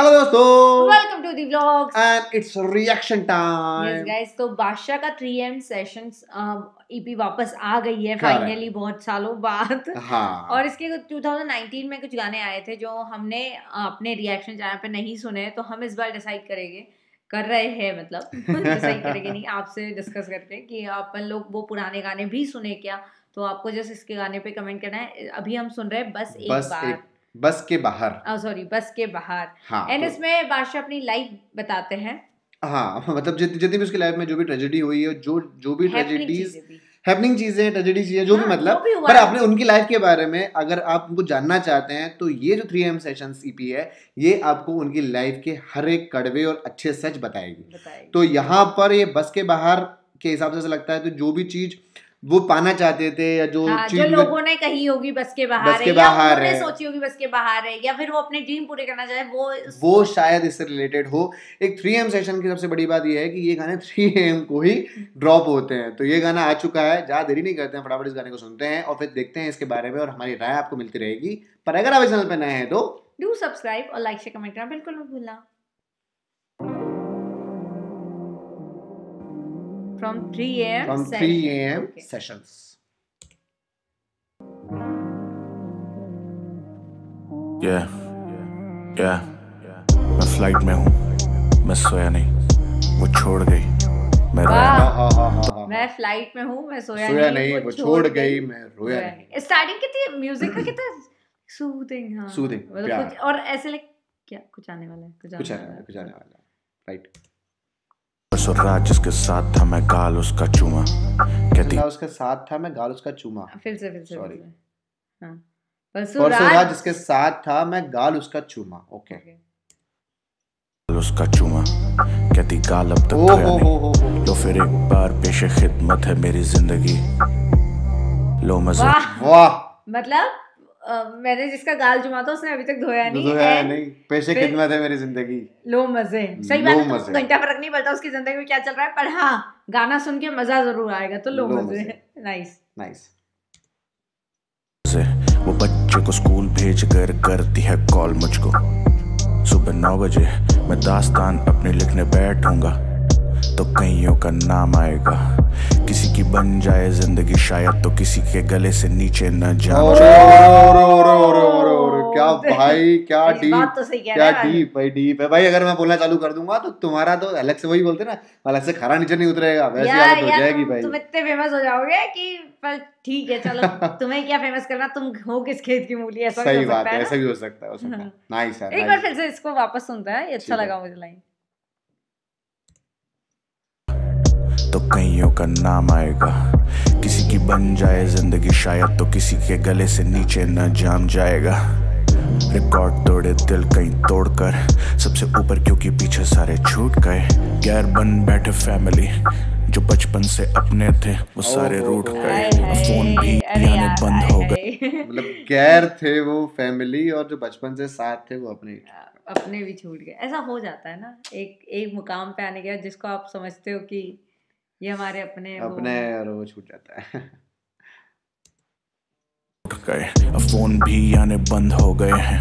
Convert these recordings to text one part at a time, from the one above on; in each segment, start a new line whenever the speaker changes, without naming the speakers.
Hello दोस्तों।
Welcome to the vlogs
and its reaction
yes
time
guys तो बादशाह का 3M sessions EP वापस आ गई है फाइनली बहुत सालों बाद।
हाँ।
और इसके 2019 में कुछ गाने आए थे जो हमने अपने रिएक्शन चैनल पे नहीं सुने तो हम इस बार डिसाइड करेंगे कर रहे हैं मतलब। डिसाइड करेंगे नहीं आपसे डिस्कस करके कि अपन लोग वो पुराने गाने भी सुने क्या? तो आपको जस्ट इसके गाने पे कमेंट करना है। अभी हम सुन रहे हैं बस
बस एक
बार।
एक बस के बाहर।
सॉरी बस के बाहर।
हाँ
एंड
तो-
इसमें बादशाह अपनी लाइफ बताते हैं।
हाँ मतलब जित- जितनी भी उसकी लाइफ में जो भी ट्रेजेडी हुई है जो जो भी ट्रेजेडीज। हैपनिंग चीज़ें ट्रेजेडी चीज़ें जो भी
हाँ,
मतलब।
भी
पर आपने उनकी लाइफ के बारे में अगर आप उनको जानना चाहते हैं तो ये जो थ्री एम सेशन ईपी है ये आपको उनकी लाइफ के हर एक कड़वे और अच्छे सच बताएगी।
बताएगी।
तो यहाँ पर ये बस के बाहर के हिसाब से लगता है तो जो भी चीज़ वो पाना चाहते थे या जो
हाँ, जो लोगों ने कही होगी बस के बाहर
बस
है
के
या
बाहर है।
सोची होगी बस के बाहर है या फिर वो अपने ड्रीम पूरे करना चाहे वो
वो शायद इससे रिलेटेड हो। एक थ्री एम सेशन की सबसे बड़ी बात यह है कि ये गाने थ्री एम को ही ड्रॉप होते हैं। तो ये गाना आ चुका है ज़्यादा देरी नहीं करते हैं फटाफट इस गाने को सुनते हैं और फिर देखते हैं इसके बारे में और हमारी राय आपको मिलती रहेगी। पर अगर आप इस चैनल पर नए हैं तो
डू सब्सक्राइब और लाइक से कमेंट करना बिल्कुल मत भूलना। From 3 am session.
Three AM
Okay.
Sessions
Yeah, yeah. मैं फ़्लाइट में हूँ। मैं सोया नहीं। वो छोड़ गई। मैं
वाह।
रहा
हाँ हाँ हाँ हाँ
मैं फ़्लाइट में हूँ मैं सोया,
सोया नहीं। नहीं वो छोड़ गई मैं रोया
रोया
नहीं।
नहीं। स्टार्टिंग कितनी म्यूज़िक का कितना? सूदिंग हाँ।
Soothing,
मतलब कुछ और ऐसे लाइक क्या? कुछ आने वाला है कुछ
कुछ
आने वाला है।
कुछ आने वाला है।
राइट रात जिसके साथ था मैं गाल उसका चूमा। कहती
उसके साथ था मैं गाल उसका चूमा।
फिर से फिर से फिर. से। हाँ। परसों
परसों रात
रात
जिसके साथ था मैं गाल उसका चूमा। ओके
गाल उसका चूमा। कहती गाल अब तक
हो
नहीं।
हो हो हो
लो फिर एक बार पेशे खिदमत है मेरी ज़िंदगी। लो मज़े।
वाह। मतलब अ, मैंने जिसका गाल चुमा था उसने अभी तक धोया नहीं
तो नहीं। पेशे
फिर-
खिदमत है मेरी ज़िंदगी?
लो मज़े। सही बात है
मज़े।
घंटा फ़र्क नहीं पड़ता उसकी ज़िंदगी में क्या चल रहा है पर हाँ गाना सुन के मज़ा ज़रूर आएगा तो लो,
लो
मज़े।
मज़े।
नाइस
नाइस
वो बच्चे को स्कूल भेज कर करती है कॉल मुझको। सुबह नौ बजे मैं दास्तान अपनी लिखने बैठूँगा तो कईयों का नाम आएगा। किसी की बन जाए ज़िंदगी शायद तो किसी के गले से नीचे न जा
और और और और और और क्या भाई क्या डीप
तो
क्या डीप भाई डीप है भाई अगर मैं बोलना चालू कर दूँगा तो तुम्हारा तो अलग से वही बोलते ना अलग से खरा नीचे नहीं उतरेगा वैसी
यार
हालत हो जाएगी भाई
तुम इतने फ़ेमस हो जाओगे कि पर ठीक है चलो तुम्हें क्या फ़ेमस करना तुम हो किस खेत की मूली ऐसा
सही बात है
है
ऐसा भी हो सकता है हो सकता है नाइस
एक बार फिर से इसको वापस सुनता है अच्छा लगा मुझे लाइन
तो कईयों का नाम आएगा। किसी की बन जाए ज़िंदगी शायद तो किसी के गले से नीचे न जाम जाएगा। रिकॉर्ड तोड़े दिल कहीं तोड़कर सबसे ऊपर क्योंकि पीछे सारे छूट गए। गैर बन बैठे फैमिली जो बचपन से अपने थे वो सारे रूठ गए। फ़ोन भी आने बंद हो गए।
गए
मतलब गैर थे वो फैमिली और जो बचपन से साथ थे वो अपने
अपने भी छूट गए। ऐसा हो जाता है ना एक एक मुकाम पे आने के बाद जिसको आप समझते हो कि ये हमारे अपने
अपने वो छूट जाता है।
गए अब फ़ोन भी आने बंद हो गए हैं।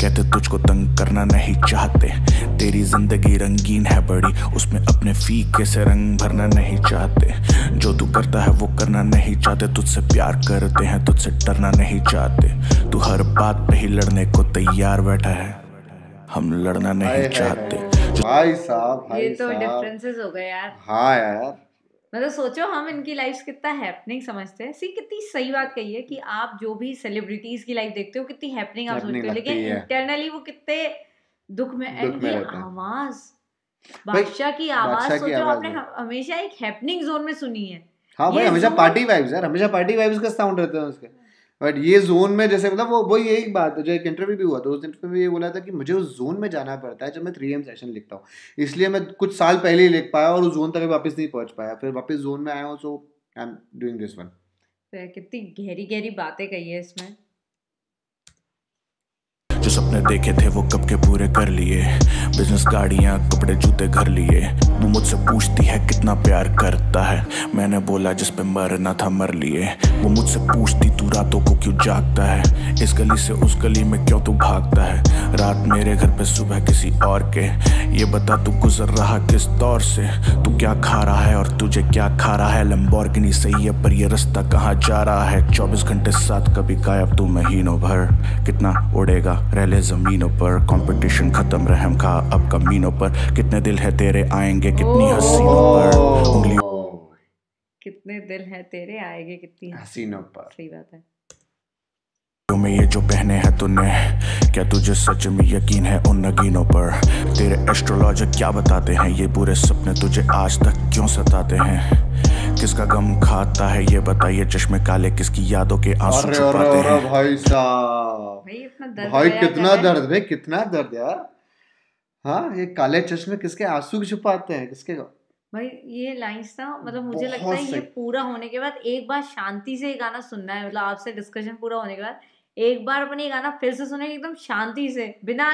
कहते तुझको तंग करना नहीं चाहते। तेरी ज़िंदगी रंगीन है बड़ी उसमें अपने फीके से रंग भरना नहीं चाहते। जो तू करता है वो करना नहीं चाहते। तुझसे प्यार करते हैं तुझसे डरना नहीं चाहते। तू हर बात पे ही लड़ने को तैयार बैठा है। हम लड़ना नहीं चाहते
हाय। भाई साहब भाई
ये तो डिफरेंसेस हो गए यार।
हाँ यार।
मतलब सोचो हम इनकी लाइफ कितना हैपनिंग समझते हैं। सी कितनी सही बात कही है कि आप जो भी सेलिब्रिटीज की लाइफ देखते हो कितनी हैपनिंग आप सोचते हो। लेकिन इंटरनली वो कितने दुख में एंड ये आवाज़ बादशाह की आवाज़ सोचो आपने हमेशा एक हैपनिंग जोन में सुनी है।
हाँ भाई हमेशा पार्टी वाइब्स यार हमेशा पार्टी वाइब्स का साउंड रहते हैं उसके। बट ये जोन में जैसे मतलब वो वही यही बात है, जो एक इंटरव्यू भी हुआ था, उस इंटरव्यू में ये बोला था कि मुझे उस जोन में जाना पड़ता है जब मैं थ्री एम सेशन लिखता हूँ। इसलिए मैं कुछ साल पहले ही लिख पाया और उस जोन तक वापस नहीं पहुँच पाया। फिर वापस जोन में आया हूँ so I am doing this one
कितनी गहरी गहरी बातें कही है इसमें।
जो सपने देखे थे वो कब के पूरे कर लिए। बिज़नेस गाड़ियाँ, कपड़े, जूते घर लिए। वो मुझसे पूछती है, कितना प्यार करता है? मैंने बोला, जिस पे मरना था, मर लिए। वो मुझसे पूछती, तू रातों को क्यों जागता है? इस गली से उस गली में क्यों तू भागता है? रात मेरे घर पे, सुबह किसी और के। ये बता, तू गुजर रहा किस दौर से? तू क्या खा रहा है और तुझे क्या खा रहा है? लंबोर्गिनी सही है पर ये रास्ता कहाँ जा रहा है? चौबीस घंटे साथ कभी गायब, तू महीनों भर कितना उड़ेगा? रहले जमीनों पर कंपटीशन खत्म रहम खा अब कमीनों पर। कितने दिल है तेरे आएँगे कितनी हसीनों पर? उंगली
कितने दिल है तेरे आएँगे कितनी
हसीनों पर।
सही बात है।
में ये जो पहने हैं तूने क्या तुझे सच में यकीन है उन नगीनों पर? तेरे एस्ट्रोलॉजर क्या बताते हैं? ये बुरे सपने तुझे आज तक क्यों सताते हैं? किसका गम खाता है ये बताइए चश्मे काले किसकी यादों के आँसू छुपाते हैं?
भाई साहब।
भाई अपना दर्द
भाई कितना
हैं।
दर्द भाई कितना दर्द यार। हाँ ये काले चश्मे किसके आँसू छुपाते हैं किसके?
भाई ये लाइंस ना मतलब मुझे लगता है ये पूरा होने के बाद एक बार शांति से ये गाना सुनना है मतलब आपसे डिस्कशन पूरा होने के बाद एक बार अपने ये गाना फिर से सुने एकदम शांति से बिना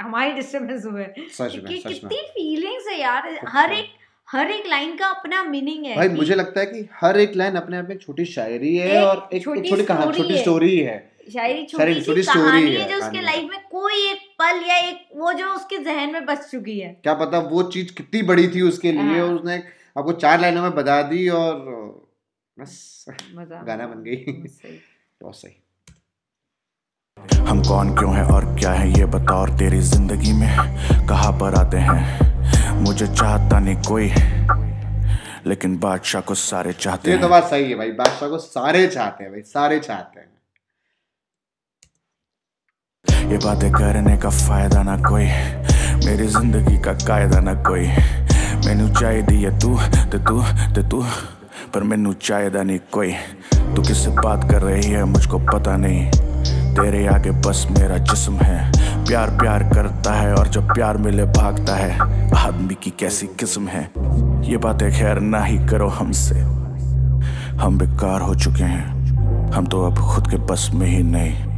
हमारी डिस्टर्बेंस हुए।
सच में
कि कितनी फीलिंग्स है यार हर एक हर एक लाइन का अपना मीनिंग है
भाई मुझे लगता है कि हर एक लाइन अपने आप में छोटी शायरी है
एक
और एक
छोटी
कहानी छोटी स्टोरी है।
शायरी छोटी सी कहानी
है
है जो उसके लाइफ में कोई एक पल या एक वो जो उसके जहन में बच चुकी है।
क्या पता वो चीज़ कितनी बड़ी थी उसके लिए
हाँ।
और उसने आपको चार लाइनों में बता दी और बस गाना बन गई। बहुत सही।
हम कौन क्यों हैं और क्या है ये बताओ और तेरी ज़िंदगी में कहाँ पर आते हैं? मुझे चाहता नहीं कोई लेकिन बादशाह को सारे चाहते
ये तो बात सही है भाई बादशाह को सारे चाहते हैं भाई सारे चाहते हैं।
ये बातें करने का फ़ायदा ना कोई। मेरी ज़िंदगी का कायदा ना कोई। मैनू चाहिए है तू, ते तू ते तू, पर मैनू चाहिए नहीं कोई। तू किससे बात कर रही है, मुझको पता नहीं। तेरे आगे बस मेरा जिस्म है। प्यार प्यार करता है और जब प्यार मिले भागता है। आदमी की कैसी किस्म है। ये बातें खैर ना ही करो हमसे। हम बेकार हो चुके हैं। हम तो अब खुद के बस में ही नहीं।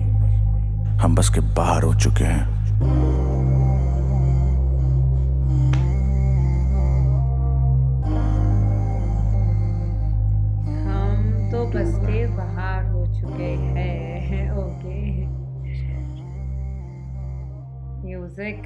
हम बस के बाहर हो चुके हैं।
हम तो बस के बाहर हो चुके हैं ओके। म्यूज़िक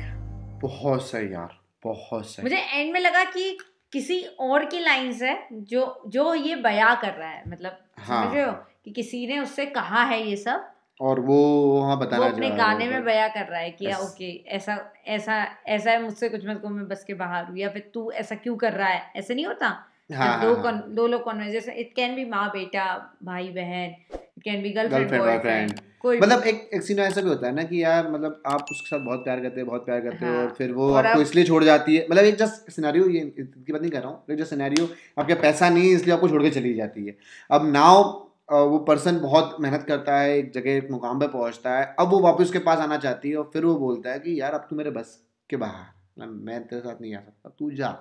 बहुत सही यार बहुत सही।
मुझे एंड में लगा कि किसी और की लाइंस है जो जो ये बया कर रहा है मतलब
हाँ।
समझ रहे हो? कि किसी ने उससे कहा है ये सब
और वो वहाँ
वो
बताना
अपने
रहा है
गाने में
वो।
बया कर रहा है कि
Yes.
ओके ऐसा ऐसा ऐसा है मुझसे कुछ मत को मैं बस के बाहर हूँ। या फिर तू ऐसा क्यों कर रहा है? ऐसे नहीं होता।
हाँ,
जब दो
हाँ,
कौन दो लोग कॉन्वर्जेशन इट कैन बी माँ बेटा भाई बहन it can be girlfriend
Girlfriend,
boyfriend कोई
मतलब एक एक सीन ऐसा भी होता है ना कि यार मतलब आप उसके साथ बहुत प्यार करते हैं बहुत प्यार करते हो
हाँ।
और फिर वो
और
आपको
आप-
इसलिए छोड़ जाती है। मतलब एक जस्ट सिनेरियो ये इसकी बात नहीं कर रहा हूँ एक जस्ट सिनेरियो आपके पैसा नहीं है इसलिए आपको छोड़ के चली जाती है। अब नाउ वो पर्सन बहुत मेहनत करता है एक जगह एक मुकाम पर पहुँचता है। अब वो वापस उसके पास आना चाहती है और फिर वो बोलता है कि यार अब तू मेरे बस के बाहर मतलब मैं तेरे साथ नहीं आ सकता तू जा।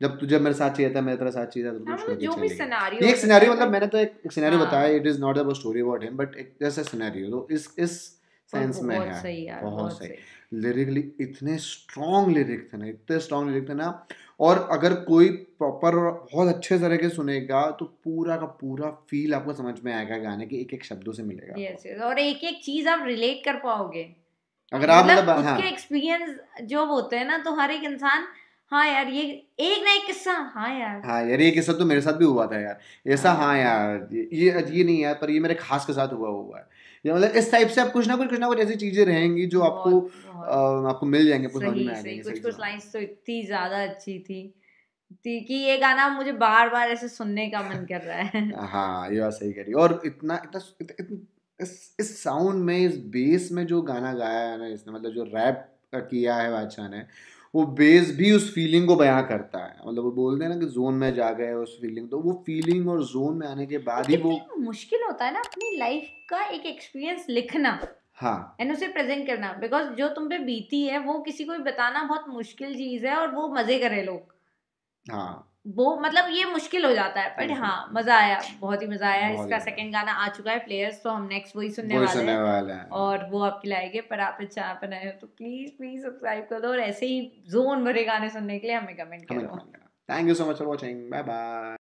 जब तुझे मेरे साथ चाहिए था मेरे तेरा साथ चाहिए था तो तू
हाँ, मतलब जो भी सिनेरियो
एक सिनेरियो मतलब मैंने तो एक, सिनेरियो
हाँ।
बताया it is not about story about him but एक जैसा सिनेरियो तो इस इस सेंस में है
सही यार
बहुत सही। लिरिकली इतने स्ट्रॉन्ग लिरिक थे ना इतने स्ट्रॉन्ग लिरिक थे ना और अगर कोई प्रॉपर बहुत अच्छे तरह के सुनेगा तो पूरा का पूरा फील आपको समझ में आएगा गाने के एक एक शब्दों से मिलेगा
यस यस और एक एक चीज़ आप रिलेट कर पाओगे।
अगर आप मतलब हाँ
उसके एक्सपीरियंस जो होते हैं ना तो हर एक इंसान हाँ यार ये एक ना एक किस्सा हाँ यार।
हाँ यार ये किस्सा तो मेरे साथ भी हुआ था यार ऐसा हाँ यार। ये ये ये नहीं यार पर ये मेरे खास के साथ हुआ हुआ है। ये मतलब इस टाइप से आप कुछ ना कुछ कुछ ना कुछ ऐसी चीज़ें रहेंगी जो आपको आपको मिल जाएँगे समझ में
कुछ कुछ। लाइंस तो इतनी ज़्यादा अच्छी थी कि ये गाना मुझे बार बार ऐसे सुनने का मन कर रहा है।
हाँ ये बात सही कह रही है और इतना इतना इत, इत, इस इस साउंड में इस बेस में जो गाना गाया है ना इसने मतलब जो रैप किया है बादशाह ने वो बेस भी उस फीलिंग को बयां करता है। मतलब वो बोलते हैं ना कि जोन में जा गए उस फीलिंग तो वो फीलिंग और जोन में आने के बाद ही वो
मुश्किल होता है ना अपनी लाइफ का एक एक्सपीरियंस लिखना।
हाँ।
एंड उसे प्रेजेंट करना। बिकॉज़ जो तुम पे बीती है वो किसी को भी बताना बहुत मुश्किल चीज़ है और वो मज़े करे लोग।
हाँ।
वो मतलब ये मुश्किल हो जाता है बट हाँ मज़ा आया बहुत ही मज़ा आया। इसका। सेकंड गाना आ चुका है प्लेयर्स तो हम नेक्स्ट वही सुनने वाले हैं।
वाले हैं।
और वो आपके लाएँगे पर आप चैनल पर नए हो तो प्लीज़ प्लीज़ सब्सक्राइब कर दो और ऐसे ही जोन भरे गाने सुनने के लिए हमें कमेंट
कमेंट
करो।
Thank you so much for watching bye bye